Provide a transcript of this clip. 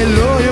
Hello